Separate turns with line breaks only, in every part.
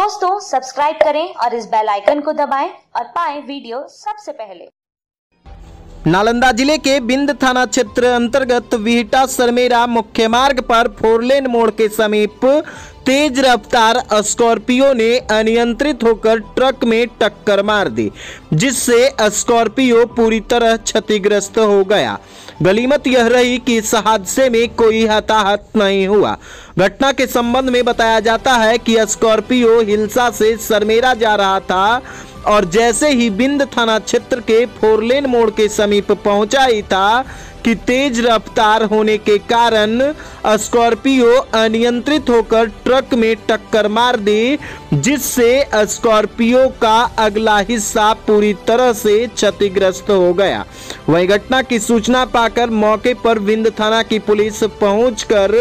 दोस्तों सब्सक्राइब करें और इस बेल आइकन को दबाएँ और पाएँ वीडियो सबसे पहले।
नालंदा ज़िले के बिंद थाना क्षेत्र अंतर्गत विहटा सरमेरा मुख्य मार्ग पर फोरलेन मोड़ के समीप तेज रफ्तार स्कॉर्पियो ने अनियंत्रित होकर ट्रक में टक्कर मार दी, जिससे स्कॉर्पियो पूरी तरह क्षतिग्रस्त हो गया। गलीमत यह रही कि इस हादसे में कोई हताहत नहीं हुआ। घटना के संबंध में बताया जाता है कि स्कॉर्पियो हिलसा से सरमेरा जा रहा था और जैसे ही बिंद थाना क्षेत्र के फोरलेन मोड़ के समीप पहुँचा ही था कि तेज रफ्तार होने के कारण स्कॉर्पियो अनियंत्रित होकर ट्रक में टक्कर मार दी, जिससे स्कॉर्पियो का अगला हिस्सा पूरी तरह से क्षतिग्रस्त हो गया। वही घटना की सूचना पाकर मौके पर विंद थाना की पुलिस पहुंचकर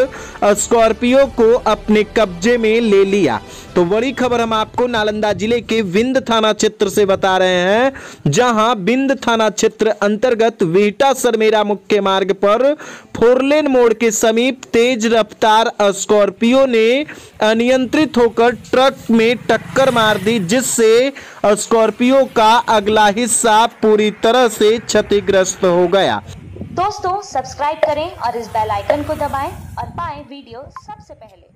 स्कॉर्पियो को अपने कब्जे में ले लिया। तो बड़ी खबर हम आपको नालंदा ज़िले के विंद थाना क्षेत्र से बता रहे हैं, जहाँ बिंद थाना क्षेत्र अंतर्गत विहटा सरमेरा मुख्य मार्ग पर फोरलेन मोड़ के समीप तेज रफ्तार स्कॉर्पियो ने अनियंत्रित होकर ट्रक में टक्कर मार दी, जिससे स्कॉर्पियो का अगला हिस्सा पूरी तरह से क्षतिग्रस्त हो गया।
दोस्तों, सब्सक्राइब करें और इस बेल आइकन को दबाएँ और पाएँ वीडियो सबसे पहले।